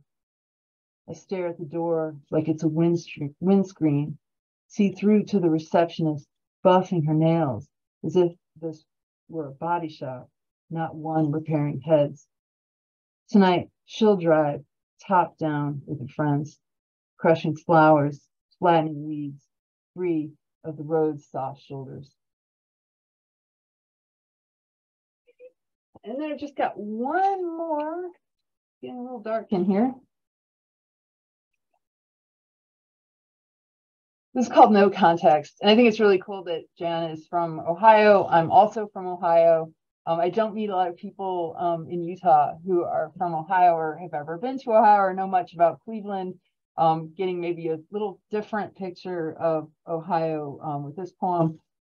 I stare at the door like it's a windscreen, see through to the receptionist buffing her nails as if this were a body shop, not one repairing heads. Tonight, she'll drive top down with her friends, crushing flowers, flattening weeds, free of the road's soft shoulders. And then I've just got one more. Getting a little dark in here. This is called No Context. And I think it's really cool that Jan is from Ohio. I'm also from Ohio. Um, I don't meet a lot of people um, in Utah who are from Ohio or have ever been to Ohio or know much about Cleveland. Um, getting maybe a little different picture of Ohio um, with this poem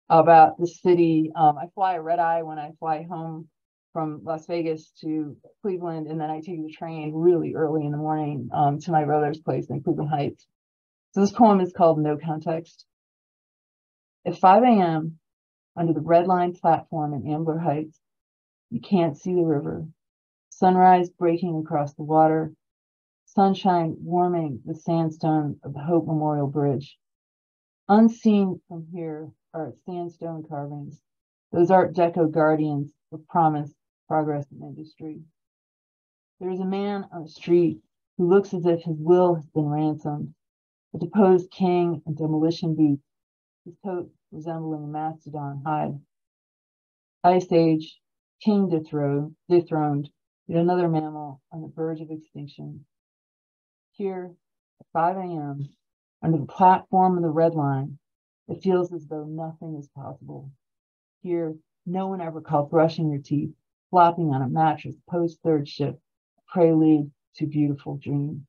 about the city. Um, I fly a red eye when I fly home from Las Vegas to Cleveland, and then I take the train really early in the morning um, to my brother's place in Cleveland Heights. So this poem is called No Context. At 5 a.m., under the red line platform in Ambler Heights, you can't see the river. Sunrise breaking across the water, sunshine warming the sandstone of the Hope Memorial Bridge. Unseen from here are sandstone carvings, those Art Deco guardians of promise progress and industry. There is a man on the street who looks as if his will has been ransomed, a deposed king and demolition boots, his coat resembling a mastodon hide. Ice Age, king dethroned, dethroned, yet another mammal on the verge of extinction. Here, at 5 a.m., under the platform of the red line, it feels as though nothing is possible. Here, no one ever called brushing your teeth flopping on a mattress post third shift, prelude to beautiful dream.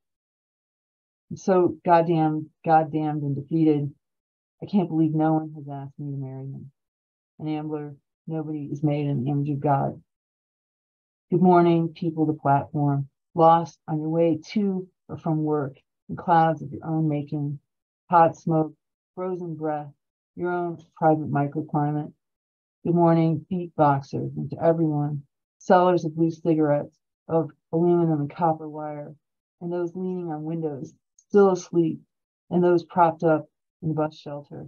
So goddamn, goddamned and defeated. I can't believe no one has asked me to marry him. An Ambler, nobody is made in the image of God. Good morning, people the platform, lost on your way to or from work in clouds of your own making, hot smoke, frozen breath, your own private microclimate. Good morning, beatboxers, and to everyone sellers of loose cigarettes, of aluminum and copper wire, and those leaning on windows, still asleep, and those propped up in the bus shelter.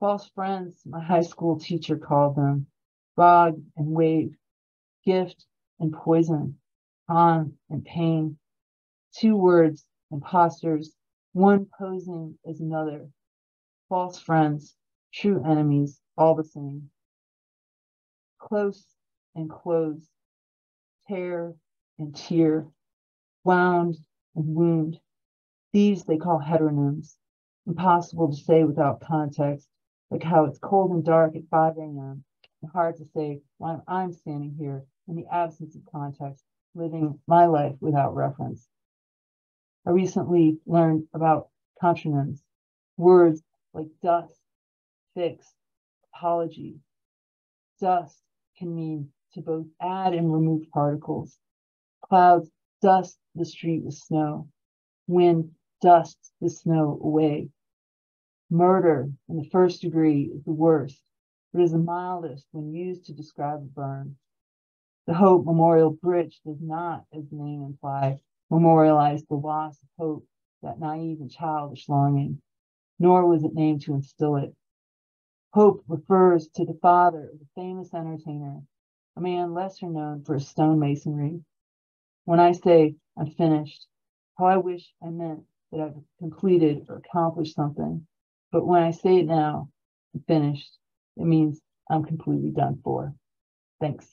False friends, my high school teacher called them, bog and wave, gift and poison, con and pain, two words, imposters, one posing as another, false friends, true enemies, all the same. Close and close, tear and tear, wound and wound. These they call heteronyms, impossible to say without context, like how it's cold and dark at 5 a.m. and hard to say why I'm standing here in the absence of context, living my life without reference. I recently learned about contronyms, words like dust, fix, apology. Dust can mean to both add and remove particles. Clouds dust the street with snow. Wind dusts the snow away. Murder in the first degree is the worst, but is the mildest when used to describe a burn. The Hope Memorial Bridge does not, as the name implies, memorialize the loss of hope, that naive and childish longing, nor was it named to instill it. Hope refers to the father of the famous entertainer, a man lesser known for his stonemasonry. When I say I'm finished, how I wish I meant that I've completed or accomplished something. But when I say it now, I'm finished, it means I'm completely done for. Thanks.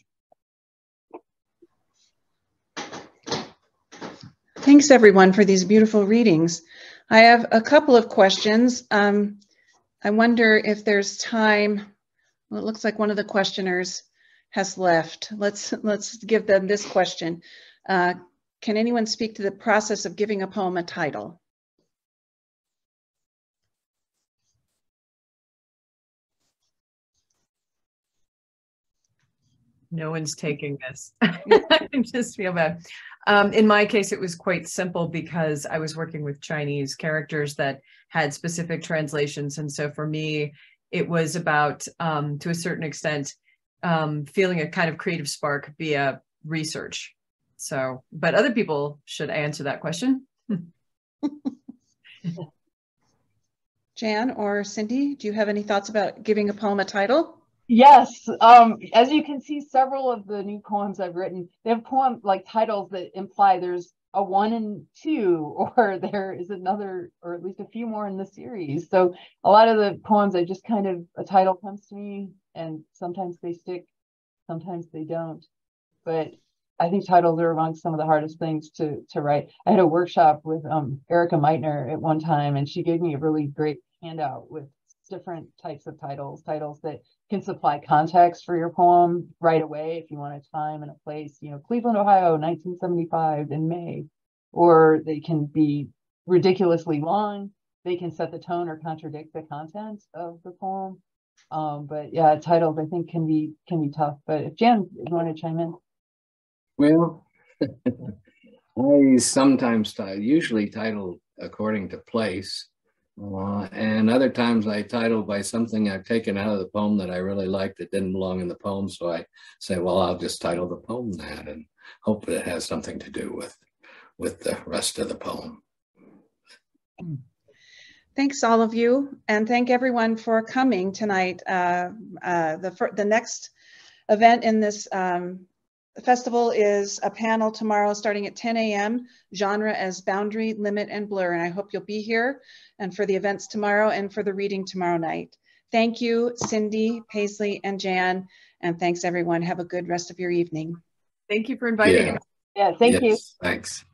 Thanks everyone for these beautiful readings. I have a couple of questions. Um, I wonder if there's time. Well, it looks like one of the questioners has left. Let's let's give them this question. Uh, can anyone speak to the process of giving a poem a title? no one's taking this. [LAUGHS] I just feel bad. Um, in my case, it was quite simple because I was working with Chinese characters that had specific translations. And so for me, it was about, um, to a certain extent, um, feeling a kind of creative spark via research. So, but other people should answer that question. [LAUGHS] Jan or Cindy, do you have any thoughts about giving a poem a title? Yes. Um, as you can see, several of the new poems I've written, they have poem like titles that imply there's a one and two, [LAUGHS] or there is another, or at least a few more in the series. So a lot of the poems, I just kind of a title comes to me, and sometimes they stick, sometimes they don't. But I think titles are among some of the hardest things to to write. I had a workshop with um, Erika Meitner at one time, and she gave me a really great handout with different types of titles, titles that can supply context for your poem right away if you want a time and a place, you know, Cleveland, Ohio, 1975 in May, or they can be ridiculously long. They can set the tone or contradict the content of the poem. Um, but yeah, titles I think can be can be tough. But if Jan, you want to chime in. Well, [LAUGHS] I sometimes title, usually title according to place. Uh, and other times I title by something I've taken out of the poem that I really liked that didn't belong in the poem. So I say, well, I'll just title the poem that and hope that it has something to do with, with the rest of the poem. Thanks all of you. And thank everyone for coming tonight. Uh, uh, the, the next event in this um, festival is a panel tomorrow starting at 10 a.m. Genre as boundary, limit, and blur. And I hope you'll be here and for the events tomorrow and for the reading tomorrow night. Thank you, Cindy, Paisley, and Jan. And thanks everyone. Have a good rest of your evening. Thank you for inviting yeah. us. Yeah, thank yes, you. Thanks.